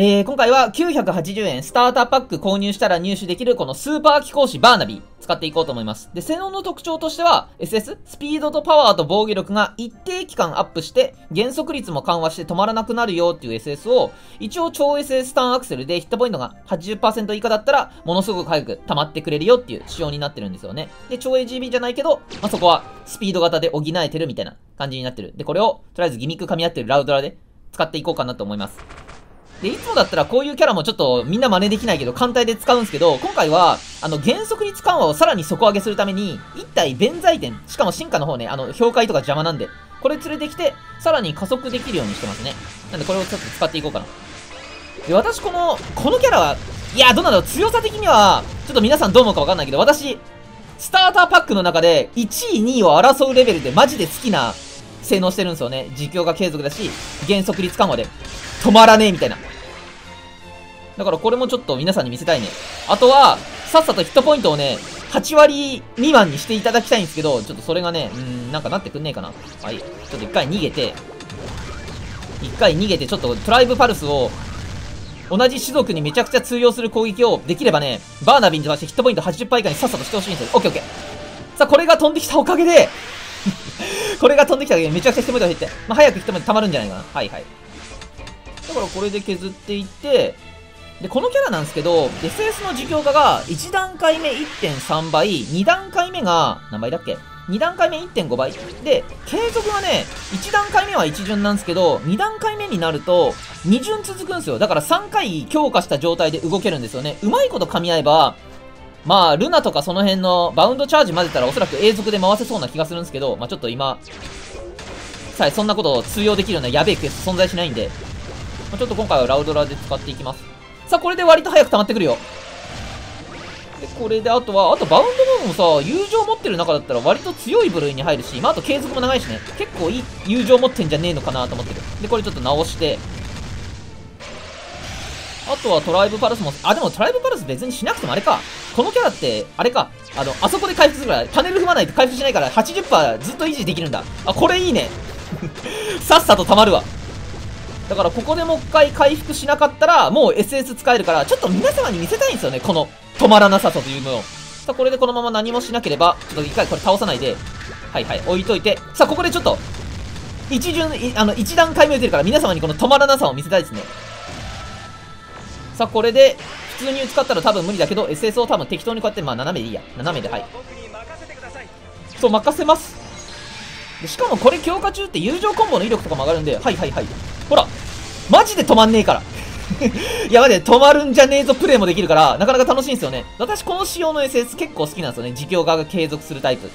えー、今回は980円スターターパック購入したら入手できるこのスーパー気候子バーナビー使っていこうと思います。で、性能の特徴としては SS? スピードとパワーと防御力が一定期間アップして減速率も緩和して止まらなくなるよっていう SS を一応超 SS ターンアクセルでヒットポイントが80%以下だったらものすごく早く溜まってくれるよっていう仕様になってるんですよね。で、超 AGB じゃないけど、まあ、そこはスピード型で補えてるみたいな感じになってる。で、これをとりあえずギミック噛み合ってるラウドラで使っていこうかなと思います。で、いつもだったらこういうキャラもちょっとみんな真似できないけど簡単で使うんですけど、今回は、あの、減速率緩和をさらに底上げするために、1体弁財天、しかも進化の方ね、あの、氷解とか邪魔なんで、これ連れてきて、さらに加速できるようにしてますね。なんでこれをちょっと使っていこうかな。で、私この、このキャラは、いや、どうなんだろう、強さ的には、ちょっと皆さんどう思うかわかんないけど、私、スターターパックの中で、1位、2位を争うレベルでマジで好きな性能してるんですよね。実況が継続だし、減速率緩和で。止まらねえみたいな。だからこれもちょっと皆さんに見せたいね。あとは、さっさとヒットポイントをね、8割未満にしていただきたいんですけど、ちょっとそれがね、うん、なんかなってくんねえかな。はい。ちょっと一回逃げて、一回逃げて、ちょっとトライブパルスを、同じ種族にめちゃくちゃ通用する攻撃をできればね、バーナビンとしてヒットポイント80%以下にさっさとしてほしいんですよ。オッケーオッケー。さあ、これが飛んできたおかげで これが飛んできたおかげでめちゃくちゃヒットポイントが減って、まあ、早くヒットポイント溜まるんじゃないかな。はいはい。だからこれで削っていって、で、このキャラなんですけど、SS の事業化が1段階目1.3倍、2段階目が、何倍だっけ ?2 段階目1.5倍。で、継続がね、1段階目は1順なんですけど、2段階目になると、2順続くんですよ。だから3回強化した状態で動けるんですよね。うまいこと噛み合えば、まあ、ルナとかその辺のバウンドチャージ混ぜたらおそらく永続で回せそうな気がするんですけど、まあちょっと今、さえそんなことを通用できるようなやべえクエスト存在しないんで、まあ、ちょっと今回はラウドラで使っていきます。さあ、これで割と早く溜まってくるよ。で、これであとは、あとバウンド部分もさ、友情持ってる中だったら割と強い部類に入るし、まあ、あと継続も長いしね、結構いい友情持ってんじゃねえのかなと思ってる。で、これちょっと直して、あとはトライブパルスも、あ、でもトライブパルス別にしなくてもあれか。このキャラって、あれか。あの、あそこで回復するから、パネル踏まないと回復しないから80%ずっと維持できるんだ。あ、これいいね。さっさと溜まるわ。だからここでもう一回回復しなかったら、もう SS 使えるから、ちょっと皆様に見せたいんですよね、この止まらなさというのを。さあ、これでこのまま何もしなければ、ちょっと一回これ倒さないで、はいはい、置いといて、さあ、ここでちょっと、一巡、あの、一段階目打てるから、皆様にこの止まらなさを見せたいですね。さあ、これで、普通に使ったら多分無理だけど、SS を多分適当にこうやって、まあ、斜めでいいや。斜めで、はい。そう、任せます。しかもこれ強化中って友情コンボの威力とかも上がるんで、はいはいはい。ほら、マジで止まんねえから。いや、待って、止まるんじゃねえぞプレイもできるから、なかなか楽しいんですよね。私、この仕様の SS 結構好きなんですよね。実況側が継続するタイプ。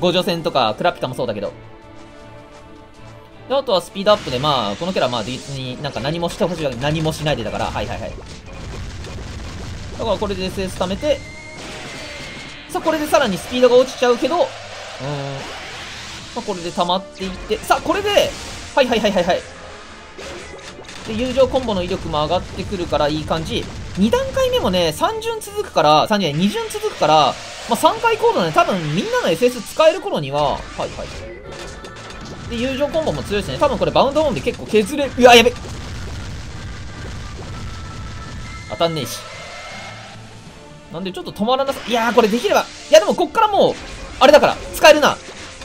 五条戦とか、クラピカもそうだけど。で、あとはスピードアップで、まあ、このキャラまあ、実になんか何もしてほしいわけ何もしないでだから、はいはいはい。だからこれで SS 貯めて、さあ、これでさらにスピードが落ちちゃうけど、うーん。まあ、これで溜まっていって、さあ、これで、はいはいはいはいはい。で、友情コンボの威力も上がってくるからいい感じ。2段階目もね、3巡続くから、3巡、2巡続くから、まあ、3回コードね、多分みんなの SS 使える頃には、はいはい。で、友情コンボも強いしね、多分これバウンドオンで結構削れ、うわ、やべ当たんねえし。なんでちょっと止まらなさ、いやーこれできれば、いやでもこっからもう、あれだから、使えるな。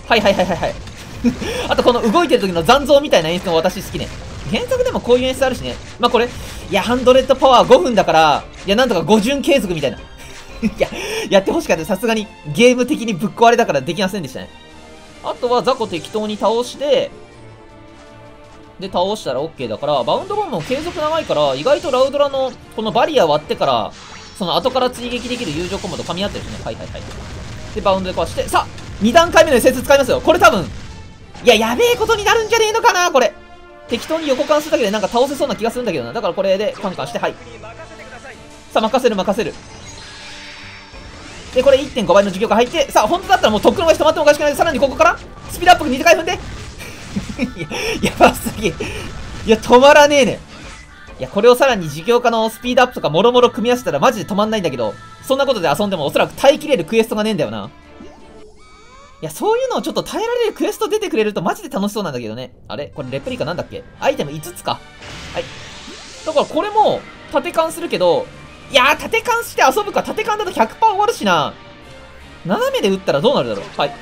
はいはいはいはいはい。あとこの動いてる時の残像みたいな演出も私好きね。原作でもこういう演出あるしね。まあ、これ、いや、ハンドレッドパワー5分だから、いや、なんとか5巡継続みたいな。いや、やってほしかった。さすがにゲーム的にぶっ壊れだからできませんでしたね。あとはザコ適当に倒して、で、倒したら OK だから、バウンドボムも継続長いから、意外とラウドラのこのバリア割ってから、その後から追撃できる友情コンボと噛み合ってるしね。はいはいはい。で、バウンドで壊して、さあ !2 段階目の SS 使いますよ。これ多分、いや、やべえことになるんじゃねえのかなこれ。適当に横関するだけでなんか倒せそうな気がするんだけどな。だからこれでカンカンして、はい。さあ、任せる任せる。で、これ1.5倍の授業が入って、さあ、本当だったらもう特訓が止まってもおかしくないで、さらにここから、スピードアップ2回踏んで。や、やばすぎ。いや、止まらねえねいや、これをさらに事業化のスピードアップとかもろもろ組み合わせたらマジで止まんないんだけど、そんなことで遊んでもおそらく耐えきれるクエストがねえんだよな。いや、そういうのをちょっと耐えられるクエスト出てくれるとマジで楽しそうなんだけどね。あれ？これレプリカなんだっけ？アイテム5つか。はい。だからこれも、縦勘するけど、いやー、縦勘して遊ぶか。縦勘だと100%終わるしな。斜めで打ったらどうなるだろう。はい。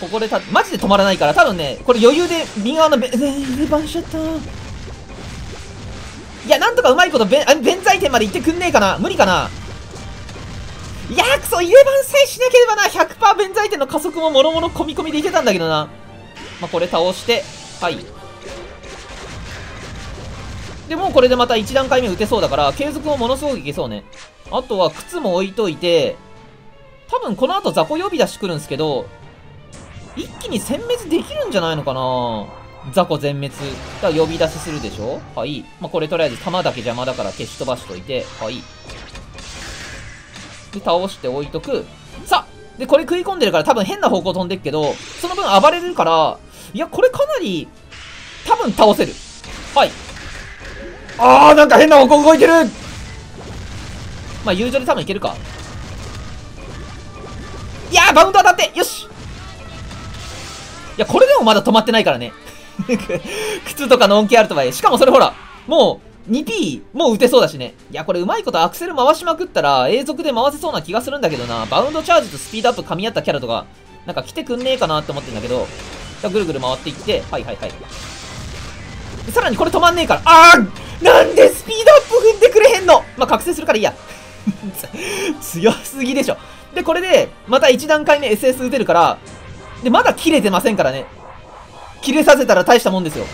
ここでた、マジで止まらないから、多分ね、これ余裕で右側のベ、えー、レバンしちゃった。いや、なんとかうまいこと弁、弁財天まで行ってくんねえかな無理かないやーくそ、入れ番さえしなければな、100%弁財天の加速ももろもろ込み込みでいけたんだけどな。まあ、これ倒して、はい。で、もうこれでまた1段階目打てそうだから、継続もものすごくいけそうね。あとは靴も置いといて、多分この後雑魚呼び出し来るんですけど、一気に殲滅できるんじゃないのかな雑魚全滅。だから呼び出しするでしょ？はい。まあ、これとりあえず弾だけ邪魔だから消し飛ばしといて、はい。で、倒して置いとく。さで、これ食い込んでるから多分変な方向飛んでっけど、その分暴れるから、いや、これかなり、多分倒せる。はい。あー、なんか変な方向動いてるまあ、友情で多分いけるか。いやー、バウンド当たってよしいや、これでもまだ止まってないからね。靴とかの恩恵あるとはいえ。しかもそれほら、もう、2P もう打てそうだしね。いや、これうまいことアクセル回しまくったら永続で回せそうな気がするんだけどな。バウンドチャージとスピードアップ噛み合ったキャラとか、なんか来てくんねえかなって思ってんだけど、じゃぐるぐる回っていって、はいはいはい。さらにこれ止まんねえから、あーなんでスピードアップ踏んでくれへんの？まあ、覚醒するからいいや。強すぎでしょ。で、これで、また1段階目 SS 打てるから、で、まだ切れてませんからね。切れさせたら大したもんですよ。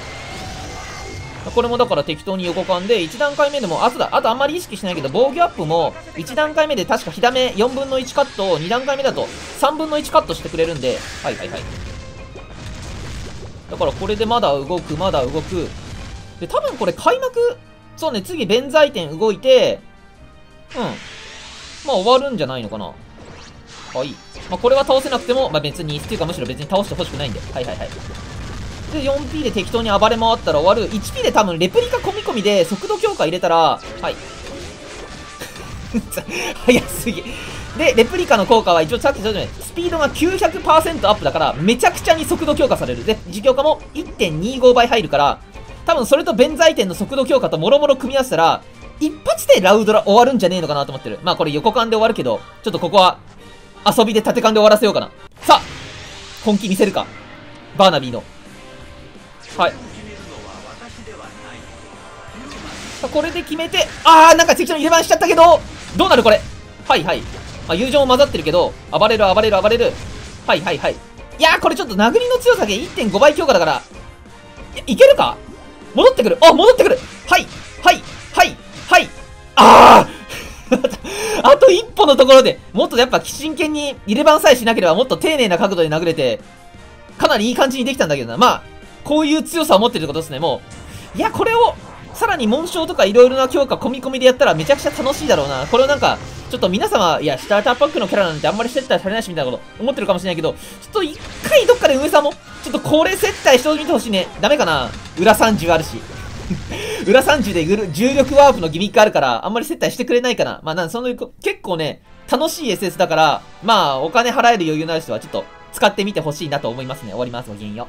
これもだから適当に横間で、1段階目でも、あとだ、あとあんまり意識しないけど、防御アップも、1段階目で確か火ダメ4分の1カットを2段階目だと3分の1カットしてくれるんで、はいはいはい。だからこれでまだ動く、まだ動く。で、多分これ開幕、そうね、次弁財天動いて、うん。まあ終わるんじゃないのかな。はい。まあこれは倒せなくても、まあ別に、っていうかむしろ別に倒してほしくないんで。はいはいはい。で、4P で適当に暴れ回ったら終わる。1P で多分レプリカ込み込みで速度強化入れたら、はい。早すぎ。で、レプリカの効果は一応さっき言ったように、スピードが900%アップだから、めちゃくちゃに速度強化される。で、自強化も1.25倍入るから、多分それと弁財天の速度強化ともろもろ組み合わせたら、一発でラウドラ終わるんじゃねえのかなと思ってる。まあこれ横間で終わるけど、ちょっとここは、遊びで縦間で終わらせようかな。さあ本気見せるか。バーナビーの。はい。これで決めて、あー、なんか適当に入れ番しちゃったけど、どうなるこれ？はいはい。まあ、友情も混ざってるけど、暴れる暴れる暴れる。はいはいはい。いやー、これちょっと殴りの強さで1.5倍強化だから、いいけるか？戻ってくるあ、戻ってくるはいはいはいはいあー あと一歩のところで、もっとやっぱ真剣に入れ番さえしなければもっと丁寧な角度で殴れて、かなりいい感じにできたんだけどな。まあ、こういう強さを持ってるってことですね、もう。いや、これを、さらに紋章とか色々な強化込み込みでやったらめちゃくちゃ楽しいだろうな。これをなんか、ちょっと皆様、いや、スターターパックのキャラなんてあんまり接待されないしみたいなこと思ってるかもしれないけど、ちょっと一回どっかで上さんも、ちょっとこれ接待してみてほしいね。ダメかな？裏30あるし。裏30で重力ワープのギミックあるから、あんまり接待してくれないかな。まあ、なんその、結構ね、楽しい SS だから、まあ、お金払える余裕のある人はちょっと使ってみてほしいなと思いますね。終わります。ごきげんよう。